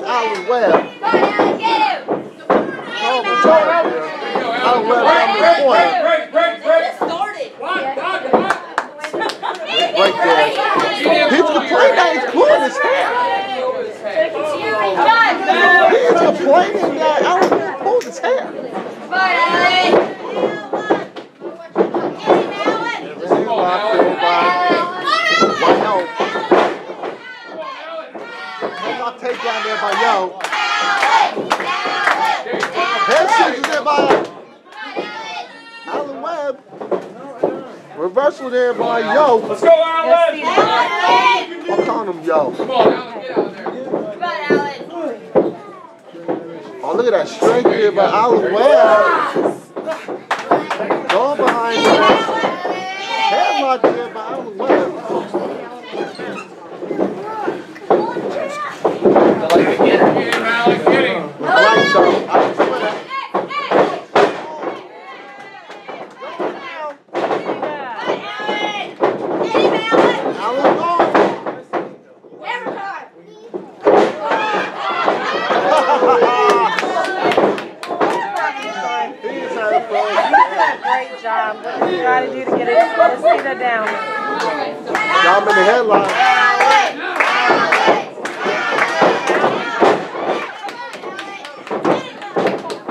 but I was well. Oh, come on. I was well down the corner. Break, break, break. started. Right there. He's complaining that he's pulling his hair. He's complaining. Reversal there by Yo. Let's go, Allen. I'm calling him Yo. Come on, Allen, get out there. Oh, look at that strength there by Allen Webb. Going behind him. Headlock there by Allen Webb. Get him, Allen, get him. Right, so. Allen going. He's had fun. Great job. What did you try to do to get it? Let's see that down. Got him in the headlock.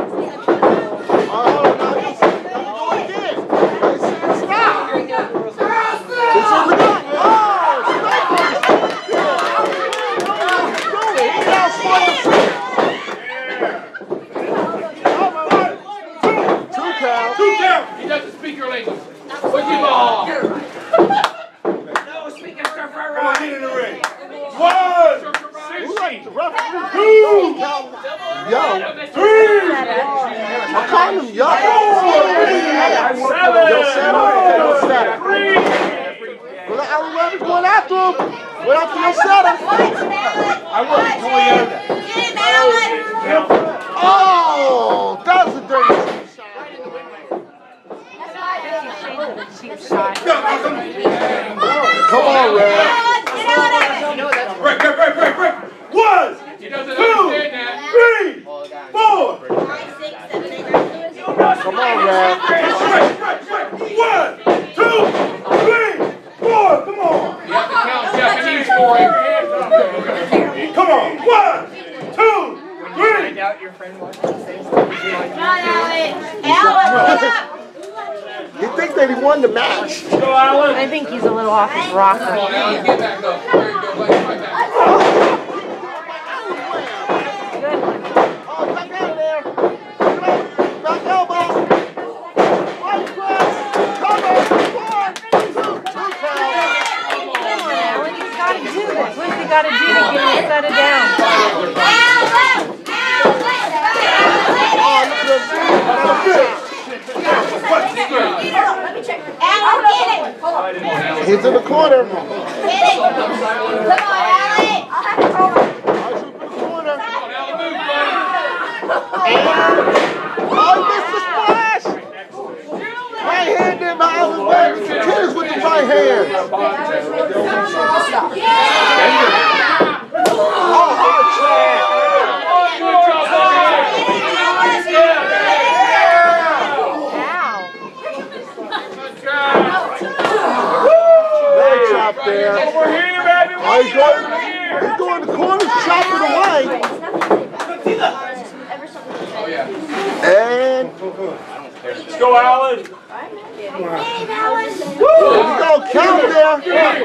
Oh, hold on, now he's- now he's doing it again. He's saying stop. He's on the gun. Oh, stop it. Yeah, he outsmarted himself. Two count. Two count. He doesn't speak your language. Put you ball. Come on, get in the ring. One, Who like the referee? two, Yo, three, I call him Yo. Yo, seven, Santa. Okay, no Santa. three. Well, Allen Webb going after him. Went after Yo Santa. I want Toyota. Oh, that was a dirty cheap shot. Cheap shot. Come on, Red. Break, break, break, break, break. One, two, three, four. Come on, Red. Break, break, break. One, two, three, four. Come on. You have to count Japanese for him. Come on. One, two, three. He thinks that he won the match. Go, Allen. I think he's a little off his rocker. Come on, Allen, get back up. Very good. Let's right back. Good one. Oh, back out of there. Back elbow. Right press. Cover. One, two, two count. Allen, he's got to do this. What's he got to do to get him to set it down? Oh, look at this. He's in the corner. Archie in the corner. Allen, move, buddy. Oh, he missed the splash. Right hand there by Allen Webb. Continues with the right hand. Oh, hard shot. Good job, Ow. Leg chop there. Over here, baby. Oh, he's going, he's going to the corner, chopping away. Oh, yeah. And Let's go, Allen. woo, we go count there.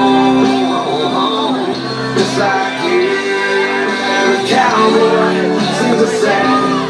Sing to the sound